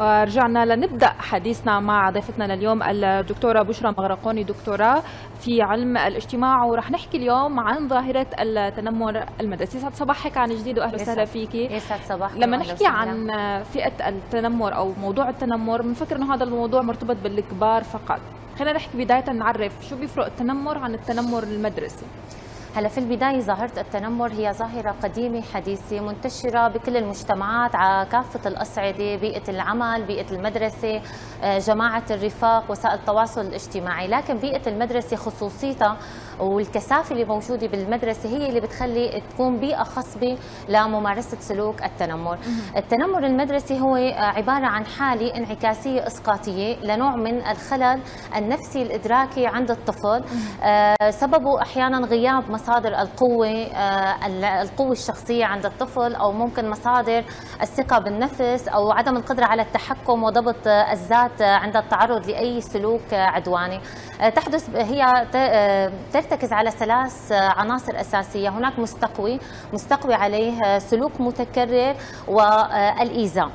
رجعنا لنبدأ حديثنا مع ضيفتنا لليوم الدكتورة بشرى مغرقوني. دكتوراه في علم الاجتماع ورح نحكي اليوم عن ظاهرة التنمر المدرسي. يسعد صباحك عن جديد واهلا وسهلا فيكي يسعد صباحك لما نحكي عن فئة التنمر أو موضوع التنمر بنفكر إنه هذا الموضوع مرتبط بالكبار فقط. خلينا نحكي بداية نعرف شو بيفرق التنمر عن التنمر المدرسي. هلا في البداية ظاهرة التنمر هي ظاهرة قديمة حديثة منتشرة بكل المجتمعات على كافة الأصعدة بيئة العمل بيئة المدرسة آه، جماعة الرفاق وسائل التواصل الاجتماعي. لكن بيئة المدرسة خصوصيتها والكثافة اللي موجودة بالمدرسة هي اللي بتخلي تكون بيئة خصبة لممارسة سلوك التنمر. التنمر المدرسي هو آه، عبارة عن حالة انعكاسية إسقاطية لنوع من الخلل النفسي الإدراكي عند الطفل. آه، سببه أحيانا غياب مصادر القوة آه، القوة الشخصية عند الطفل أو ممكن مصادر الثقة بالنفس أو عدم القدرة على التحكم وضبط الذات عند التعرض لأي سلوك عدواني. تحدث هي ترتكز على ثلاث عناصر أساسية. هناك مستقوي مستقوي عليه سلوك متكرر والإيذاء.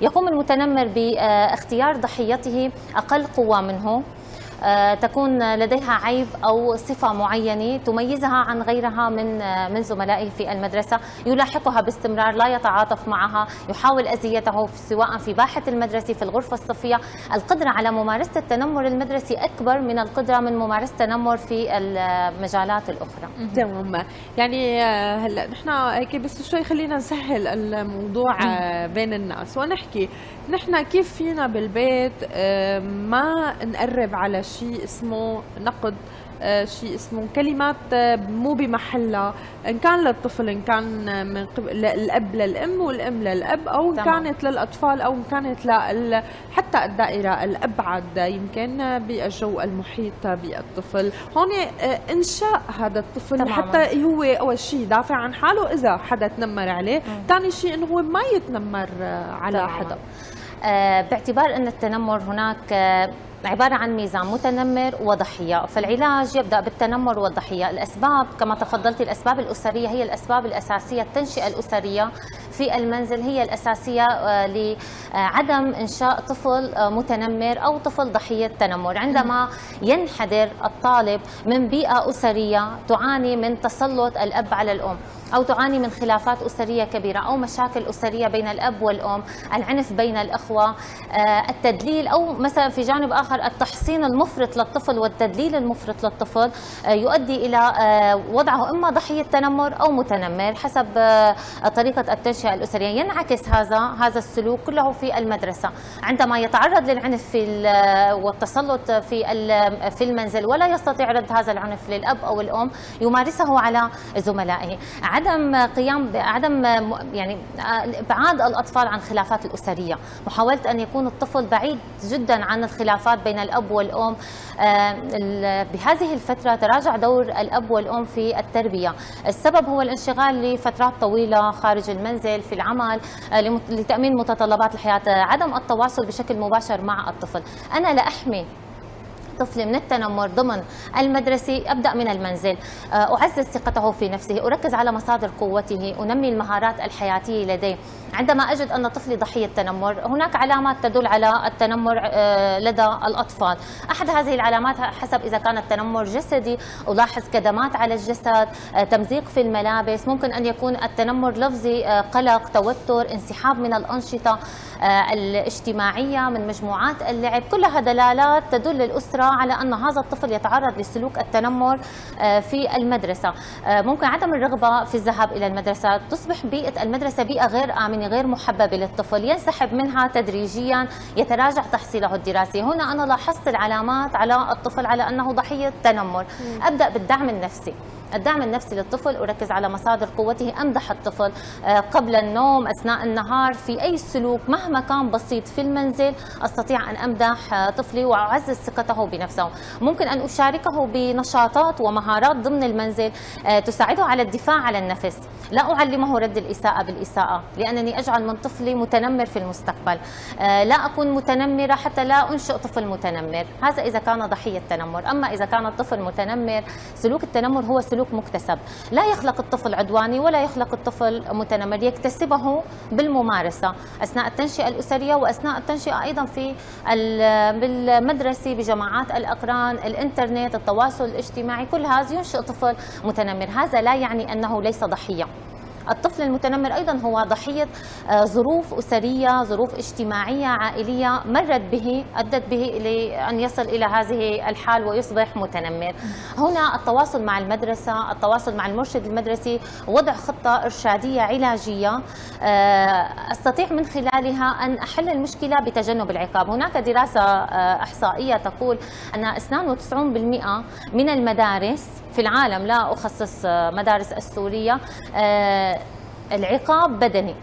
يقوم المتنمر باختيار ضحيته أقل قوة منه. تكون لديها عيب أو صفة معينة تميزها عن غيرها من آه، من زملائه في المدرسة. يلاحقها باستمرار لا يتعاطف معها يحاول أذيته سواء في باحة المدرسة في الغرفة الصفية. القدرة على ممارسة التنمر المدرسي أكبر من القدرة من ممارسة التنمر في المجالات الأخرى. تمام. يعني آه، هلا نحن هيك بس شوي خلينا نسهل الموضوع بين الناس ونحكي. نحن كيف فينا بالبيت ما نقرب على شيء اسمه نقد آه، شيء اسمه كلمات آه، مو بمحلها. إن كان للطفل إن كان من قبل الأب للأم والأم للأب أو إن كانت للأطفال أو إن كانت لل حتى الدائرة الابعد يمكن بالجو المحيط بالطفل. هون آه، إنشاء هذا الطفل تماما. حتى هو أول شيء يدافع عن حاله إذا حدا تنمر عليه. ثاني شيء إنه هو ما يتنمر على تماما. حدا. باعتبار إن التنمر هناك عبارة عن ميزان متنمر وضحية فالعلاج يبدأ بالتنمر والضحية. الأسباب كما تفضلت الأسباب الأسرية هي الأسباب الأساسية التنشئة الأسرية في المنزل هي الأساسية آه، لعدم إنشاء طفل آه، متنمر أو طفل ضحية تنمر. عندما ينحدر الطالب من بيئة أسرية تعاني من تسلط الأب على الأم أو تعاني من خلافات أسرية كبيرة أو مشاكل أسرية بين الأب والأم العنف بين الأخوة آه، التدليل أو مثلا في جانب آخر التحصين المفرط للطفل والتدليل المفرط للطفل آه، يؤدي إلى آه، وضعه إما ضحية تنمر أو متنمر حسب طريقة التنشئة الأسرية. ينعكس هذا هذا السلوك كله في المدرسة. عندما يتعرض للعنف في والتسلط في في المنزل ولا يستطيع رد هذا العنف للأب أو الأم يمارسه على زملائه. عدم قيام عدم يعني ابعاد الأطفال عن خلافات الأسرية. محاولة أن يكون الطفل بعيد جدا عن الخلافات بين الأب والأم آه، بهذه الفترة تراجع دور الأب والأم في التربية. السبب هو الانشغال لفترات طويلة خارج المنزل في العمل آه، لتأمين متطلبات الحياة عدم التواصل بشكل مباشر مع الطفل. أنا لاحمي طفلي من التنمر ضمن المدرسة. أبدأ من المنزل. آه، أعزز ثقته في نفسه. أركز على مصادر قوته. أنمي المهارات الحياتية لديه. عندما أجد أن طفلي ضحية تنمر هناك علامات تدل على التنمر آه، لدى الأطفال. أحد هذه العلامات حسب إذا كان التنمر جسدي. ألاحظ كدمات على الجسد آه، تمزيق في الملابس. ممكن أن يكون التنمر لفظي قلق توتر انسحاب من الأنشطة الاجتماعية من مجموعات اللعب. كلها دلالات تدل الأسرة على أن هذا الطفل يتعرض لسلوك التنمر آه، في المدرسة. آه، ممكن عدم الرغبة في الذهاب إلى المدرسة. تصبح بيئة المدرسة بيئة غير آمنة غير محببة للطفل. ينسحب منها تدريجيا يتراجع تحصيله الدراسي. هنا أنا لاحظت العلامات على الطفل على أنه ضحية تنمر. أبدأ بالدعم النفسي. الدعم النفسي للطفل أركز على مصادر قوته أمدح الطفل آه، قبل النوم أثناء النهار في أي سلوك مهما كان بسيط في المنزل أستطيع أن أمدح آه، طفلي وأعزز ثقته بنفسه. ممكن أن أشاركه بنشاطات ومهارات ضمن المنزل آه، تساعده على الدفاع عن النفس. لا أعلمه رد الإساءة بالإساءة لأنني أجعل من طفلي متنمر في المستقبل. لا أكون متنمرة حتى لا أنشئ طفل متنمر. هذا إذا كان ضحية تنمر أما إذا كان الطفل متنمر سلوك التنمر هو سلوك سلوك مكتسب. لا يخلق الطفل عدواني ولا يخلق الطفل متنمر يكتسبه بالممارسة. أثناء التنشئة الأسرية وأثناء التنشئة أيضا في بالمدرسة بجماعات الأقران الإنترنت التواصل الاجتماعي كل هذا ينشئ طفل متنمر. هذا لا يعني أنه ليس ضحية. الطفل المتنمر أيضا هو ضحية آه، ظروف أسرية ظروف اجتماعية عائلية مرت به أدت به لأن يصل إلى هذه الحال ويصبح متنمر. هنا التواصل مع المدرسة التواصل مع المرشد المدرسي وضع خطة إرشادية علاجية. آه، أستطيع من خلالها أن أحل المشكلة بتجنب العقاب. هناك دراسة آه، إحصائية تقول أن 92% من المدارس في العالم لا أخصص مدارس السورية العقاب بدني.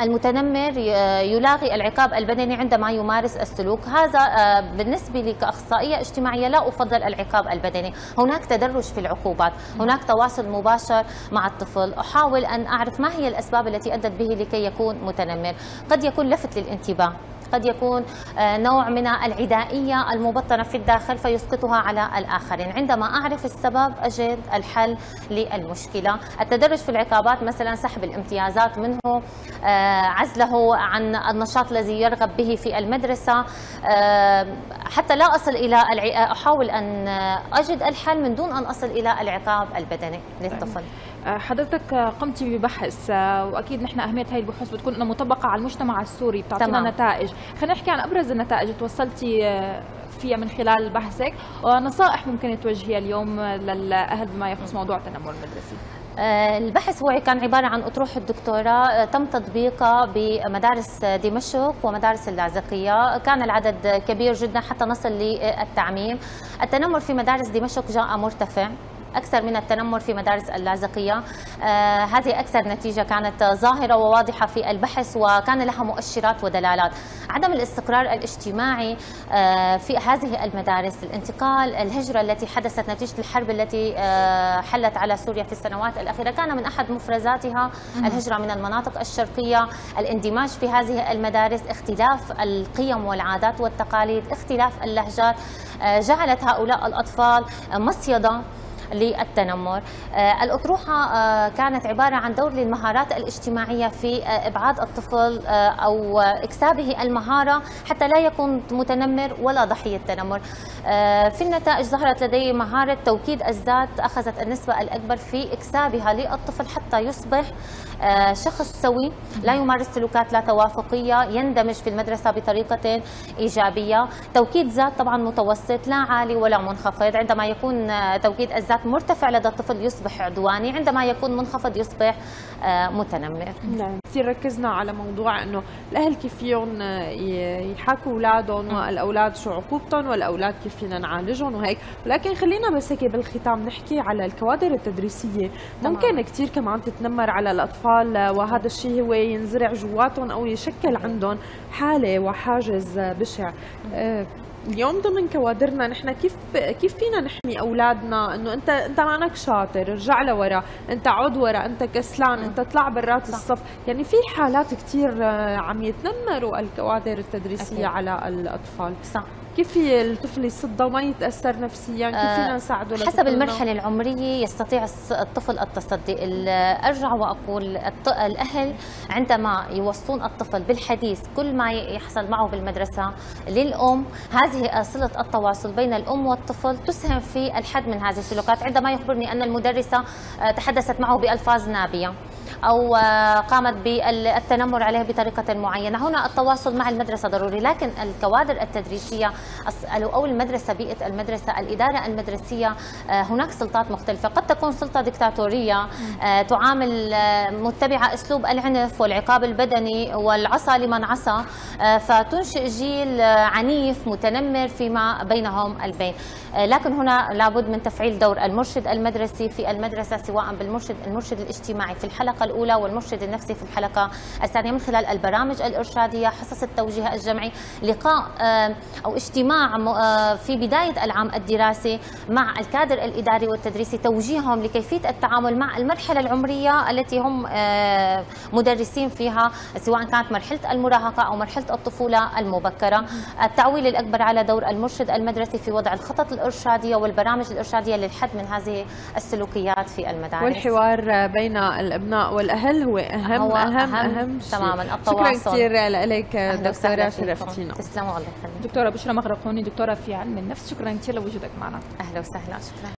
المتنمر يلاغي العقاب البدني عندما يمارس السلوك. هذا آه، بالنسبة لي كأخصائية اجتماعية لا أفضل العقاب البدني. هناك تدرج في العقوبات. هناك تواصل مباشر مع الطفل. أحاول أن أعرف ما هي الأسباب التي أدت به لكي يكون متنمر. قد يكون لفت للانتباه. قد يكون آه، نوع من العدائية المبطنة في الداخل فيسقطها على الآخرين. عندما أعرف السبب أجد الحل للمشكلة. التدرج في العقابات مثلا سحب الامتيازات منه آه، عزله عن النشاط الذي يرغب به في المدرسة آه، حتى لا أصل إلى أحاول أن أجد الحل من دون أن أصل إلى العقاب البدني للطفل. حضرتك قمتي ببحث وأكيد نحن أهمية هاي البحوث بتكون مطبقة على المجتمع السوري بتعطينا نتائج. خلينا نحكي عن أبرز النتائج توصلتي آه، فيها من خلال بحثك ونصائح ممكن توجهيها اليوم للأهل بما يخص موضوع التنمر المدرسي. آه، البحث هو كان عبارة عن أطروحة الدكتوراه آه، تم تطبيقها بمدارس دمشق ومدارس اللاذقية. كان العدد كبير جدا حتى نصل للتعميم. التنمر في مدارس دمشق جاء مرتفع. أكثر من التنمر في مدارس اللاذقية. آه هذه أكثر نتيجة كانت ظاهرة وواضحة في البحث وكان لها مؤشرات ودلالات. عدم الاستقرار الاجتماعي آه في هذه المدارس الانتقال الهجرة التي حدثت نتيجة الحرب التي آه حلت على سوريا في السنوات الأخيرة كان من أحد مفرزاتها. الهجرة من المناطق الشرقية الاندماج في هذه المدارس اختلاف القيم والعادات والتقاليد اختلاف اللهجات. جعلت هؤلاء الأطفال مصيدة للتنمر. آه، الأطروحة آه، كانت عبارة عن دور للمهارات الاجتماعية في آه، إبعاد الطفل أو إكسابه المهارة حتى لا يكون متنمر ولا ضحية تنمر. في النتائج ظهرت لدي مهارة توكيد الذات أخذت النسبة الأكبر في إكسابها للطفل حتى يصبح شخص سوي لا يمارس سلوكات لا توافقية يندمج في المدرسة بطريقة إيجابية. توكيد ذات طبعا متوسط لا عالي ولا منخفض. عندما يكون توكيد الذات مرتفع لدى الطفل يصبح عدواني. عندما يكون منخفض يصبح آه، متنمر. نعم. كثير ركزنا على موضوع إنه الأهل كيف فيهم آه، يحاكوا أولادهم والأولاد شو عقوبتهم والأولاد كيف فينا نعالجهم وهيك. ولكن خلينا بس هيك بالختام نحكي على الكوادر التدريسية. ممكن كثير كمان تتنمر على الأطفال آه، وهذا الشيء هو ينزرع جواتهم أو يشكل عندهم حالة وحاجز بشع. اليوم ضمن كوادرنا نحن كيف كيف فينا نحمي أولادنا؟ إنه أنت أنت معنك شاطر ارجع لورا. أنت عد ورا أنت كسلان أنت طلع برات الصف. يعني في حالات كثير عم يتنمروا الكوادر التدريسية أكيد. على الأطفال. صح. كيف في الطفل يصدى وما يتأثر نفسيا؟ كيف فينا آه، نساعده حسب المرحلة العمرية يستطيع الطفل التصدي. أرجع وأقول الأهل عندما يوصون الطفل بالحديث كل ما يحصل معه بالمدرسة للأم هذه صلة التواصل بين الأم والطفل تسهم في الحد من هذه السلوكات عندما يخبرني أن المدرسة آه، تحدثت معه بألفاظ نابية. أو قامت بالتنمر عليه بطريقة معينة. هنا التواصل مع المدرسة ضروري لكن الكوادر التدريسية أو المدرسة بيئة المدرسة الإدارة المدرسية آه، هناك سلطات مختلفة. قد تكون سلطة دكتاتورية آه، تعامل آه، متبعة أسلوب العنف والعقاب البدني والعصا لمن عصى فتنشئ جيل عنيف متنمر فيما بينهم البين. لكن هنا لابد من تفعيل دور المرشد المدرسي في المدرسة سواء بالمرشد المرشد الاجتماعي. في الحلقة الأولى والمرشد النفسي في الحلقة الثانية من خلال البرامج الإرشادية حصص التوجيه الجمعي لقاء أو اجتماع في بداية العام الدراسي مع الكادر الإداري والتدريسي توجيههم لكيفية التعامل مع المرحلة العمرية التي هم مدرسين فيها سواء كانت مرحلة المراهقة أو مرحلة الطفولة المبكرة. التعويل الأكبر على دور المرشد المدرسي في وضع الخطط الإرشادية والبرامج الإرشادية للحد من هذه السلوكيات في المدارس. والحوار بين الأبناء والأهل هو اهم هو اهم أهم, أهم شيء. تماما التواصل. شكرا كثير لك دكتورة شرفتينا. تسلموا الله يخليك دكتورة بشرى مغرقوني دكتورة في علم النفس شكرا كثير لوجودك معنا. أهلا وسهلا شكرا.